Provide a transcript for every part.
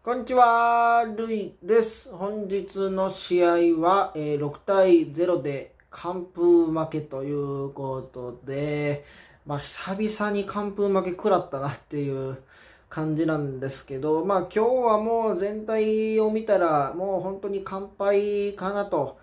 こんにちは、ルイです。本日の試合は、えー6対0で完封負けということで、まあ、久々に完封負け食らったなっていう感じなんですけど、まあ、今日はもう全体を見たら、もう本当に完敗かなと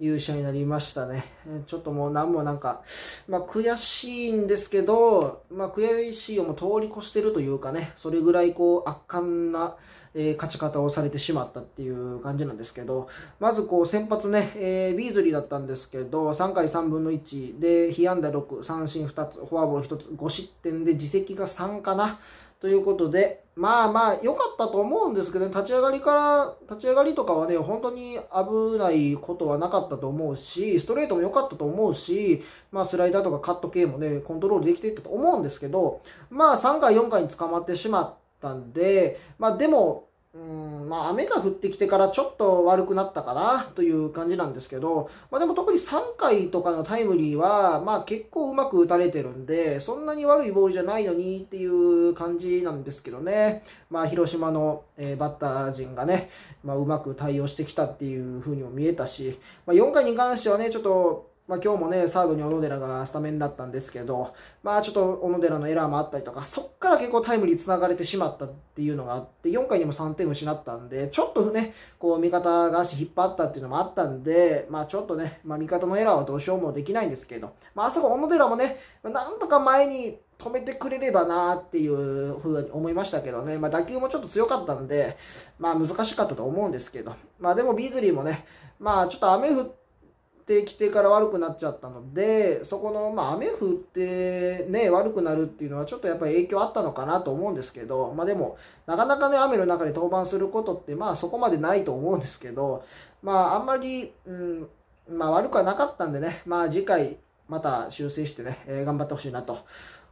いう試合になりましたね。ちょっともう何もなんか、まあ、悔しいんですけど、まあ、悔しいをも通り越してるというかね、それぐらいこう圧巻な、えー勝ち方をされてしまったっていう感じなんですけど、まずこう先発ね、えービーズリーだったんですけど、3回3分の1で、被安打6、三振2つ、フォアボール1つ、5失点で自責が3かな。ということで、まあまあ、良かったと思うんですけど、ね、立ち上がりから、立ち上がりとかはね、本当に危ないことはなかったと思うし、ストレートも良かったと思うし、まあスライダーとかカット系もね、コントロールできていったと思うんですけど、まあ3回、4回に捕まってしまったんで、まあでも、うん、まあ雨が降ってきてからちょっと悪くなったかなという感じなんですけど、まあでも特に3回とかのタイムリーは、まあ結構うまく打たれてるんで、そんなに悪いボールじゃないのにっていう感じなんですけどね。まあ広島の、えーバッター陣がね、まあうまく対応してきたっていう風にも見えたし、まあ4回に関してはね、ちょっと、まあ今日もね、サードに小野寺がスタメンだったんですけど、まあちょっと小野寺のエラーもあったりとか、そっから結構タイムリー繋がれてしまったっていうのがあって、4回にも3点失ったんで、ちょっとね、こう味方が足引っ張ったっていうのもあったんで、まあちょっとね、まあ味方のエラーはどうしようもできないんですけど、まああそこ小野寺もね、なんとか前に止めてくれればなっていうふうに思いましたけどね、まあ打球もちょっと強かったんで、まあ難しかったと思うんですけど、まあでもビーズリーもね、まあちょっと雨降ってきてから悪くなっちゃったので、そこの、まあ雨降ってね、悪くなるっていうのはちょっとやっぱり影響あったのかなと思うんですけど、まあでも、なかなかね、雨の中で登板することって、まあそこまでないと思うんですけど、まああんまり、うん、まあ悪くはなかったんでね、まあ次回また修正してね、えー頑張ってほしいなと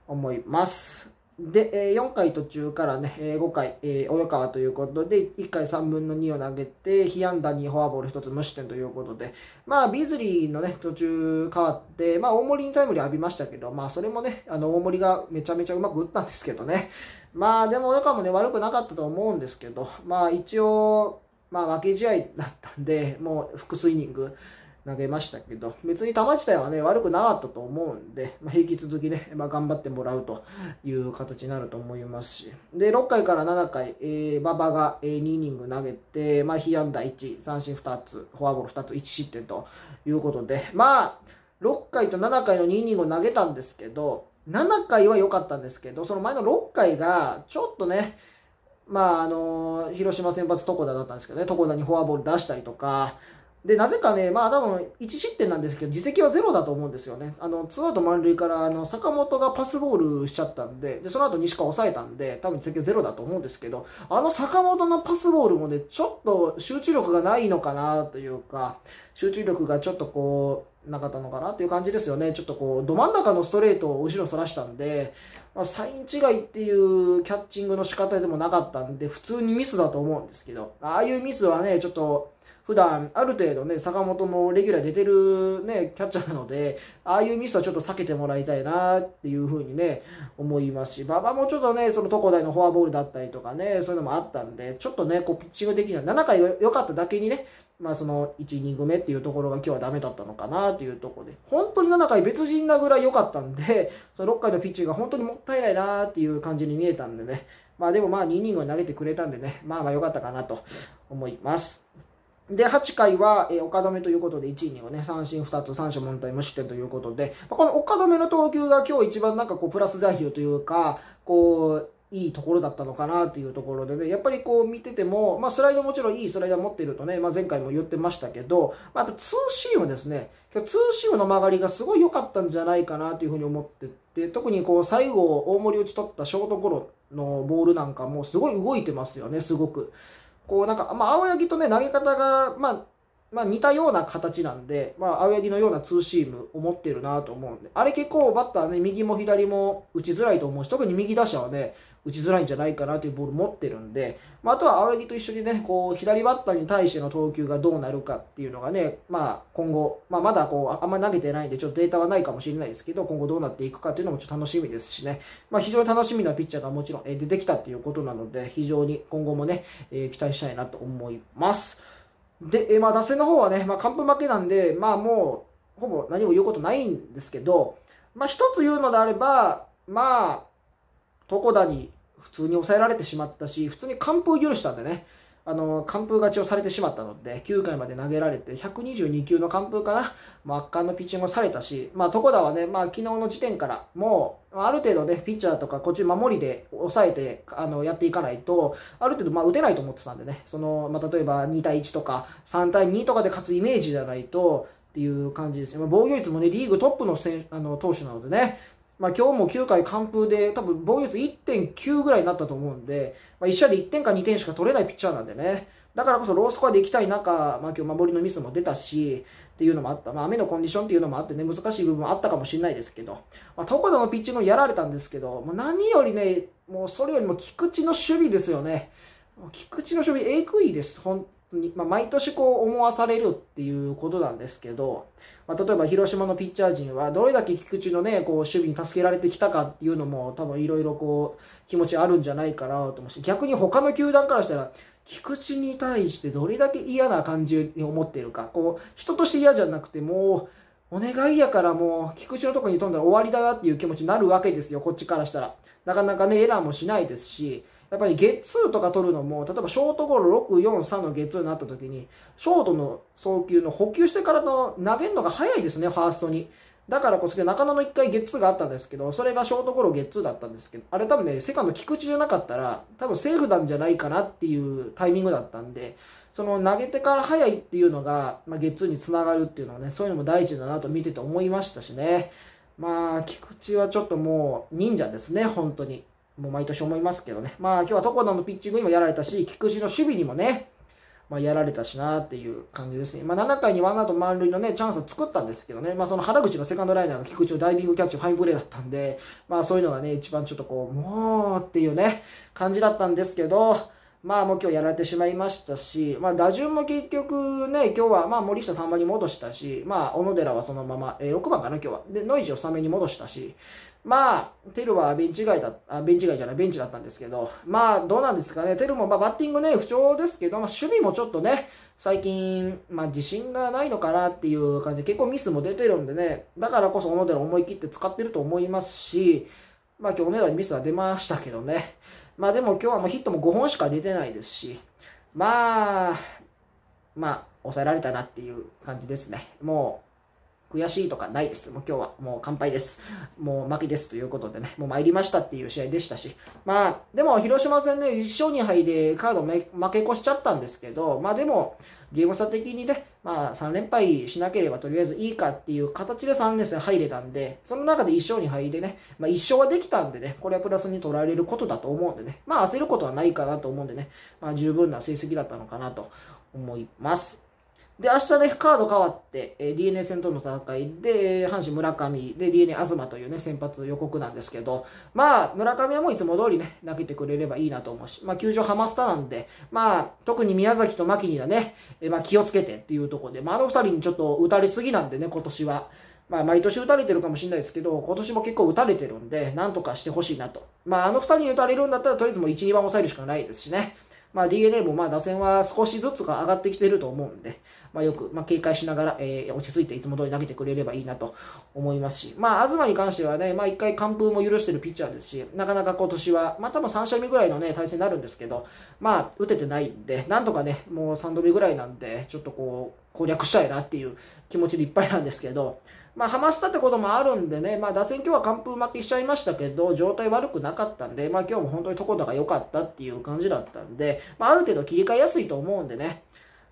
思います。で、4回途中からね、5回、及川ということで、1回3分の2を投げて、被安打にフォアボール1つ無失点ということで、まあ、ビズリーのね、途中変わって、まあ、大森にタイムリー浴びましたけど、まあ、それもね、あの、大森がめちゃめちゃうまく打ったんですけどね。まあ、でも、及川もね、悪くなかったと思うんですけど、まあ、一応、まあ、負け試合だったんで、もう複数イニング投げましたけど、別に球自体はね、悪くなかったと思うんで、まあ、引き続きね、まあ、頑張ってもらうという形になると思いますし。で、6回から7回、えー、馬場が、2イニング投げて、まあ、被安打1、三振2つ、フォアボール2つ、1失点ということで、まあ、6回と7回の2イニングを投げたんですけど、7回は良かったんですけど、その前の6回が、ちょっとね、まあ、あの広島先発床田だったんですけどね、床田にフォアボール出したりとか、で、なぜかね、まあ多分1失点なんですけど、自責はゼロだと思うんですよね。あの、ツーアウト満塁から、あの、坂本がパスボールしちゃったんで、で、その後西川抑えたんで、多分自責はゼロだと思うんですけど、あの坂本のパスボールもね、ちょっと集中力がないのかなというか、集中力がちょっとこう、なかったのかなという感じですよね。ちょっとこう、ど真ん中のストレートを後ろそらしたんで、まあ、サイン違いっていうキャッチングの仕方でもなかったんで、普通にミスだと思うんですけど、ああいうミスはね、ちょっと、普段ある程度ね、坂本もレギュラー出てるね、キャッチャーなので、ああいうミスはちょっと避けてもらいたいなっていうふうにね、思いますし、馬場もちょっとね、その床大のフォアボールだったりとかね、そういうのもあったんで、ちょっとね、こうピッチング的には7回良かっただけにね、まあその1イニング目っていうところが今日はダメだったのかなというところで、本当に7回別人なぐらい良かったんで、その6回のピッチングが本当にもったいないなっていう感じに見えたんでね、まあでもまあ2イニング投げてくれたんでね、まあまあ良かったかなと思います。で、8回は、えー岡留ということで、1イニングね、三振2つ、三者凡退無失点ということで、まあこの岡留の投球が今日一番なんかこう、プラス材料というか、こう、いいところだったのかなっていうところでね、やっぱりこう見てても、まあスライドもちろんいいスライダー持ってるとね、まあ前回も言ってましたけど、まあやっぱツーシームですね、今日ツーシームの曲がりがすごい良かったんじゃないかなというふうに思ってて、特にこう最後大盛り打ち取ったショートゴロのボールなんかもすごい動いてますよね、すごく。こうなんか、まあ青柳とね、投げ方が、まあ、まあ似たような形なんで、まあ青柳のようなツーシームを持ってるなと思うんで、あれ結構バッターね、右も左も打ちづらいと思うし、特に右打者はね、打ちづらいんじゃないかなというボール持ってるんで、まあ、あとは青柳と一緒にね、こう、左バッターに対しての投球がどうなるかっていうのがね、まあ、今後、まあ、まだこう、あんまり投げてないんで、ちょっとデータはないかもしれないですけど、今後どうなっていくかっていうのもちょっと楽しみですしね、まあ、非常に楽しみなピッチャーがもちろん出てきたっていうことなので、非常に今後もね、えー、期待したいなと思います。で、えー、まあ、打線の方はね、まあ、完封負けなんで、まあ、もう、ほぼ何も言うことないんですけど、まあ、一つ言うのであれば、まあ、床田に普通に抑えられてしまったし、普通に完封許したんでね、あの、完封勝ちをされてしまったので、9回まで投げられて、122球の完封かな、まあ、圧巻のピッチングをされたし、まあ、床田はね、まあ、昨日の時点から、もう、ある程度ね、ピッチャーとか、こっち守りで抑えて、あの、やっていかないと、ある程度、まあ、打てないと思ってたんでね、その、まあ、例えば2対1とか、3対2とかで勝つイメージじゃないと、っていう感じですよ。防御率もね、リーグトップの選あの投手なのでね、まあ、今日も9回完封で、多分防御率1.9ぐらいになったと思うんで、まあ、1試合で1点か2点しか取れないピッチャーなんでね、だからこそロースコアで行きたい中、まあ、今日守りのミスも出たし、っていうのもあった。まあ、雨のコンディションっていうのもあってね、難しい部分もあったかもしれないですけど、まあ、床田のピッチングやられたんですけど、もう何よりね、もうそれよりも菊池の守備ですよね。菊池の守備、えぐいです。本に、まあ、毎年こう思わされるっていうことなんですけど、まあ、例えば広島のピッチャー陣はどれだけ菊池のね、こう守備に助けられてきたかっていうのも多分いろいろこう気持ちあるんじゃないかなと思うし、逆に他の球団からしたら、菊池に対してどれだけ嫌な感じに思っているか、こう人として嫌じゃなくてもう、お願いやからもう、菊池のとこに飛んだら終わりだなっていう気持ちになるわけですよ、こっちからしたら。なかなかね、エラーもしないですし、やっぱりゲッツーとか取るのも、例えばショートゴロ6、4、3のゲッツーになった時に、ショートの送球の補給してからの投げるのが早いですね、ファーストに。だからこそ、中野の1回ゲッツーがあったんですけど、それがショートゴロゲッツーだったんですけど、あれ多分ね、セカンド菊池じゃなかったら、多分セーフなんじゃないかなっていうタイミングだったんで、その投げてから早いっていうのが、まあ、ゲッツーにつながるっていうのはね、そういうのも大事だなと見てて思いましたしね。まあ、菊池はちょっともう忍者ですね、本当に。もう毎年思いますけどね。まあ今日は床田のピッチングにもやられたし、菊池の守備にもね、まあ、やられたしなっていう感じですね。まあ、7回にワンアウト満塁のね、チャンスを作ったんですけどね、まあ、その原口のセカンドライナーが菊池のダイビングキャッチファインプレーだったんで、まあ、そういうのがね、一番ちょっとこう、もうっていうね、感じだったんですけど、まあもう今日やられてしまいましたし、まあ打順も結局ね、今日はまあ森下3番に戻したし、まあ小野寺はそのまま、えー、6番かな今日は。で、ノイジーを3番に戻したし、まあ、テルはベンチ外だ、あ、ベンチ外じゃない、ベンチだったんですけど、まあ、どうなんですかね。テルも、まあ、バッティングね、不調ですけど、まあ、守備もちょっとね、最近、まあ、自信がないのかなっていう感じで、結構ミスも出てるんでね、だからこそ小野寺思い切って使ってると思いますし、まあ、今日小野寺にミスは出ましたけどね。まあ、でも今日はもうヒットも5本しか出てないですし、まあ、まあ、抑えられたなっていう感じですね。もう、悔しいとかないです。もう今日はもう乾杯です。もう負けですということでね、もう参りましたっていう試合でしたし。まあ、でも広島戦ね、1勝2敗でカード負け越しちゃったんですけど、まあでも、ゲーム差的にね、まあ3連敗しなければとりあえずいいかっていう形で3連戦入れたんで、その中で1勝2敗でね、まあ1勝はできたんでね、これはプラスに取られることだと思うんでね、まあ焦ることはないかなと思うんでね、まあ十分な成績だったのかなと思います。で、明日ね、カード変わって、えー、DNA 戦との戦いで、阪神村上で DNA 東というね、先発予告なんですけど、まあ、村上はもういつも通りね、投げてくれればいいなと思うし、まあ、球場ハマスタなんで、まあ、特に宮崎と牧にはね、えー、まあ、気をつけてっていうところで、まあ、あの二人にちょっと打たれすぎなんでね、今年は。まあ、毎年打たれてるかもしれないですけど、今年も結構打たれてるんで、なんとかしてほしいなと。まあ、あの二人に打たれるんだったら、とりあえずもう1、2番抑えるしかないですしね。まあ、DNA もまあ打線は少しずつが上がってきてると思うんで、まあ、よく、ま、警戒しながら、えー、落ち着いていつも通り投げてくれればいいなと思いますし、まあ、東に関してはね、まあ、一回完封も許してるピッチャーですし、なかなか今年は、まあ、多分3試合目ぐらいのね、対戦になるんですけど、まあ、打ててないんで、なんとかね、もう3度目ぐらいなんで、ちょっとこう、攻略したいなっていう気持ちでいっぱいなんですけど、まあ、ハマしたってこともあるんでね、まあ、打線今日は完封負けしちゃいましたけど、状態悪くなかったんで、まあ、今日も本当に床田が良かったっていう感じだったんで、まあ、ある程度切り替えやすいと思うんでね、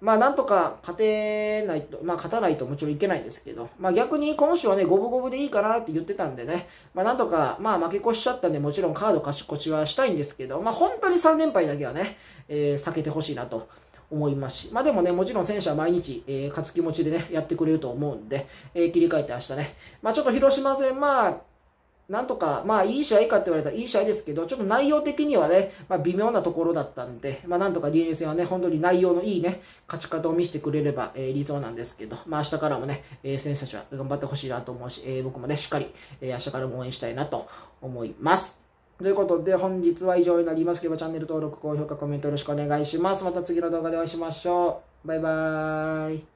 まあ、なんとか勝てないと、まあ、勝たないともちろんいけないんですけど、まあ、逆に今週はね、五分五分でいいかなって言ってたんでね、まあ、なんとか、まあ、負け越しちゃったんで、もちろんカード勝ち越しはしたいんですけど、まあ、本当に3連敗だけはね、えー、避けてほしいなと。思いますし、まあでもね、もちろん選手は毎日、えー、勝つ気持ちでね、やってくれると思うんで、えー、切り替えて明日ね、まあちょっと広島戦、まあ、なんとか、まあいい試合かって言われたらいい試合ですけど、ちょっと内容的にはね、まあ微妙なところだったんで、まあなんとか DNA 戦はね、本当に内容のいいね、勝ち方を見せてくれれば、えー、理想なんですけど、まあ明日からもね、えー、選手たちは頑張ってほしいなと思うし、えー、僕もね、しっかり、えー、明日からも応援したいなと思います。ということで、本日は以上になりますけど、チャンネル登録、高評価、コメントよろしくお願いします。また次の動画でお会いしましょう。バイバーイ。